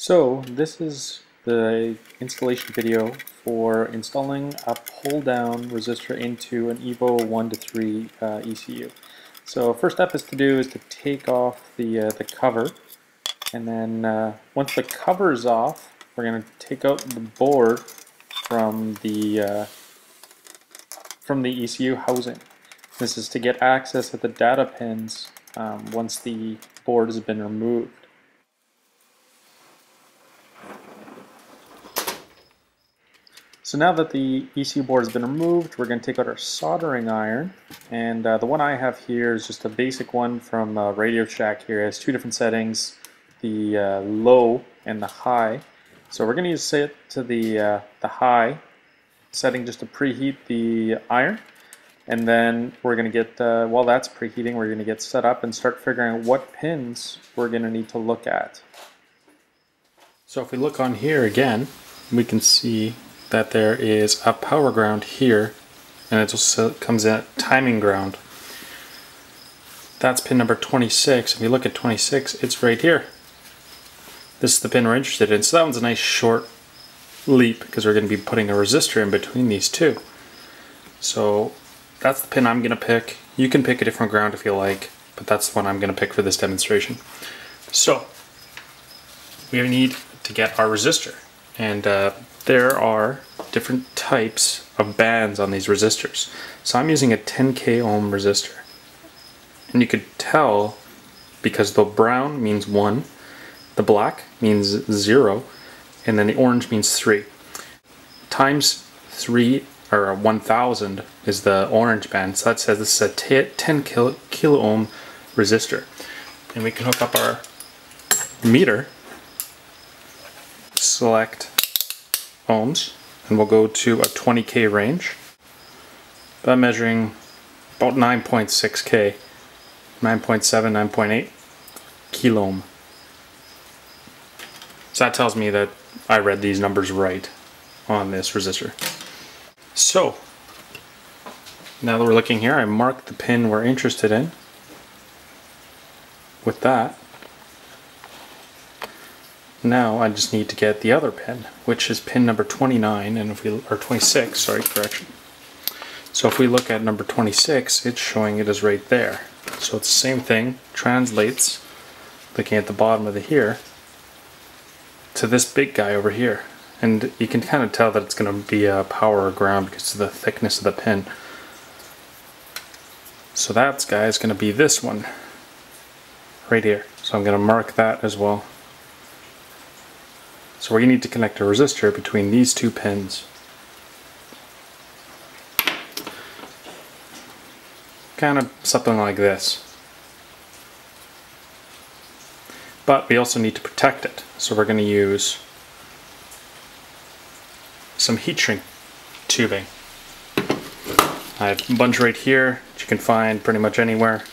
So this is the installation video for installing a pull down resistor into an EVO 1 to 3 uh, ECU. So first step is to do is to take off the, uh, the cover and then uh, once the cover is off we're going to take out the board from the uh, from the ECU housing. This is to get access at the data pins um, once the board has been removed. So now that the ECU board has been removed, we're going to take out our soldering iron. And uh, the one I have here is just a basic one from uh, Radio Shack here. It has two different settings, the uh, low and the high. So we're going to use it to the, uh, the high setting just to preheat the iron. And then we're going to get, uh, while that's preheating, we're going to get set up and start figuring out what pins we're going to need to look at. So if we look on here again, we can see that there is a power ground here and it also uh, comes in at timing ground. That's pin number 26. If you look at 26, it's right here. This is the pin we're interested in. So that one's a nice short leap because we're going to be putting a resistor in between these two. So that's the pin I'm going to pick. You can pick a different ground if you like, but that's the one I'm going to pick for this demonstration. So we need to get our resistor. And uh, there are different types of bands on these resistors. So I'm using a 10k ohm resistor. And you could tell because the brown means 1, the black means 0, and then the orange means 3. Times 3 or 1000 is the orange band, so that says this is a 10 kilo, kilo ohm resistor. And we can hook up our meter, select ohms and we'll go to a 20k range. I'm measuring about 9.6k, 9.7, 9.8 kilo ohm. So that tells me that I read these numbers right on this resistor. So, now that we're looking here, I marked the pin we're interested in. With that, now I just need to get the other pin, which is pin number 29, and if we or 26, sorry, correction. So if we look at number 26, it's showing it is right there. So it's the same thing, translates, looking at the bottom of the here, to this big guy over here. And you can kind of tell that it's going to be a power or ground because of the thickness of the pin. So that guy is going to be this one, right here. So I'm going to mark that as well. So we need to connect a resistor between these two pins. Kind of something like this. But we also need to protect it. So we're going to use some heat shrink tubing. I have a bunch right here that you can find pretty much anywhere.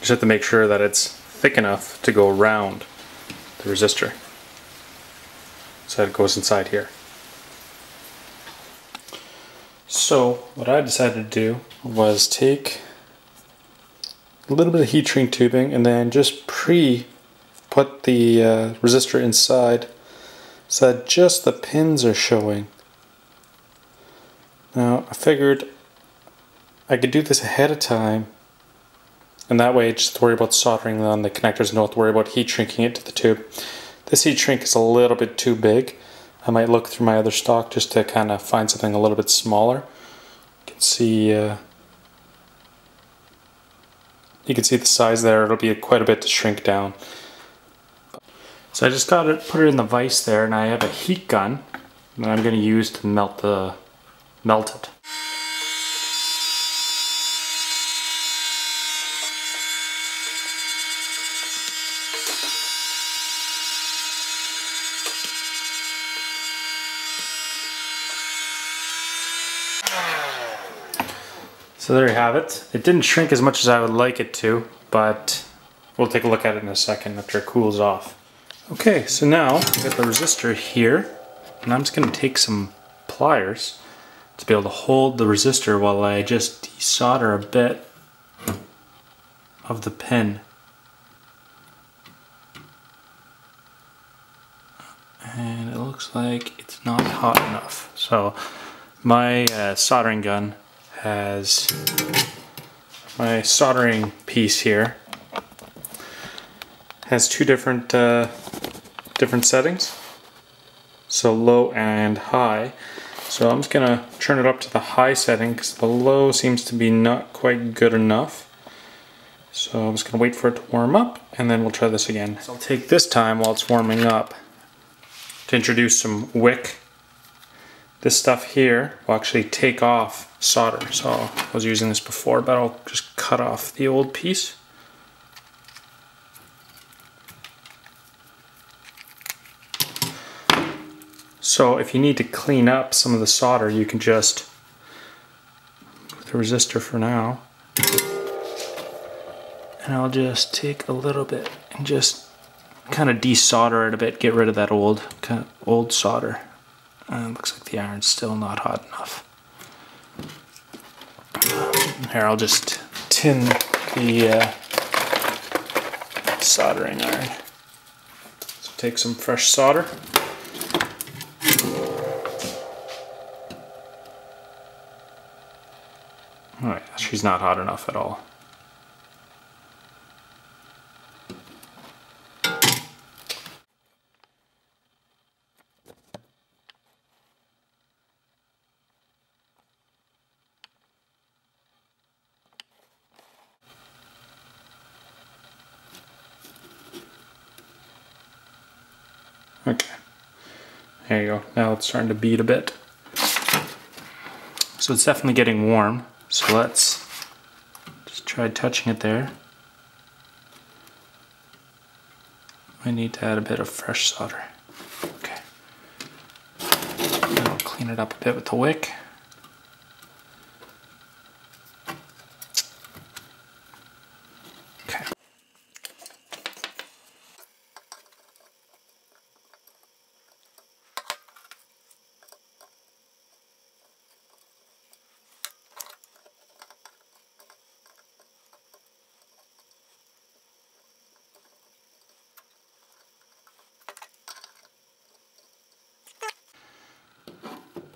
Just have to make sure that it's thick enough to go around the resistor. So it goes inside here. So what I decided to do was take a little bit of heat shrink tubing and then just pre put the uh, resistor inside so that just the pins are showing. Now I figured I could do this ahead of time and that way I just worry about soldering on the connectors and don't to worry about heat shrinking it to the tube. This heat shrink is a little bit too big. I might look through my other stock just to kind of find something a little bit smaller. You can see uh, you can see the size there. It'll be quite a bit to shrink down. So I just got it, put it in the vise there, and I have a heat gun that I'm going to use to melt the melt it. So there you have it. It didn't shrink as much as I would like it to, but we'll take a look at it in a second after it cools off. Okay, so now I've got the resistor here, and I'm just going to take some pliers to be able to hold the resistor while I just desolder a bit of the pin. and it looks like it's not hot enough. So my uh, soldering gun has my soldering piece here. Has two different uh, different settings so low and high. So I'm just gonna turn it up to the high setting because the low seems to be not quite good enough. So I'm just gonna wait for it to warm up and then we'll try this again. So I'll take this time while it's warming up to introduce some wick this stuff here will actually take off solder. So I was using this before, but I'll just cut off the old piece. So if you need to clean up some of the solder, you can just, with the resistor for now, and I'll just take a little bit and just kind of desolder it a bit, get rid of that old kind of old solder. Uh, looks like the iron's still not hot enough. Here, I'll just tin the uh, soldering iron. So take some fresh solder. Alright, she's not hot enough at all. Okay. There you go. Now it's starting to beat a bit. So it's definitely getting warm. So let's just try touching it there. I need to add a bit of fresh solder. Okay. I'll clean it up a bit with the wick.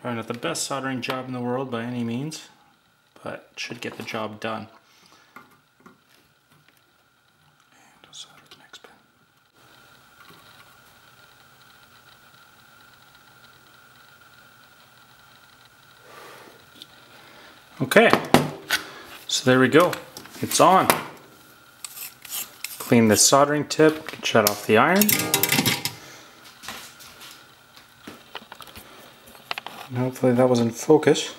Probably not the best soldering job in the world by any means, but should get the job done. Okay, so there we go. It's on. Clean the soldering tip, shut off the iron. And hopefully that was in focus.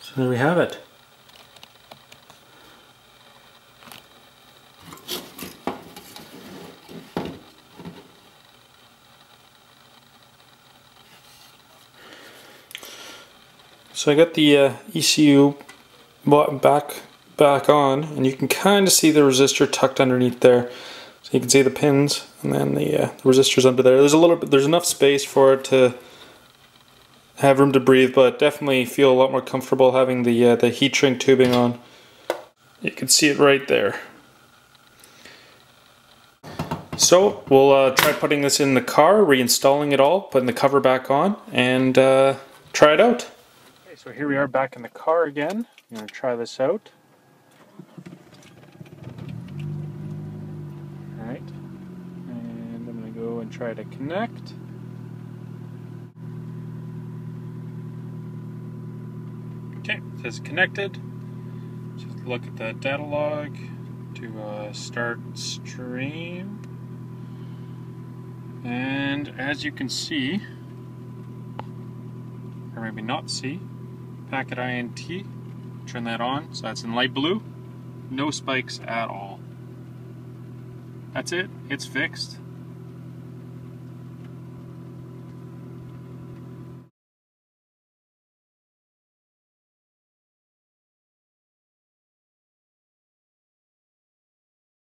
So there we have it. So I got the uh, ECU back back on and you can kind of see the resistor tucked underneath there. So you can see the pins and then the, uh, the resistors under there. There's a little bit there's enough space for it to have room to breathe but definitely feel a lot more comfortable having the uh, the heat shrink tubing on. You can see it right there. So we'll uh, try putting this in the car reinstalling it all putting the cover back on and uh, try it out. Okay, so here we are back in the car again. I'm going to try this out and try to connect. Okay, it says connected. Just look at the data log to uh, start stream. And as you can see, or maybe not see, packet INT, turn that on, so that's in light blue. No spikes at all. That's it, it's fixed.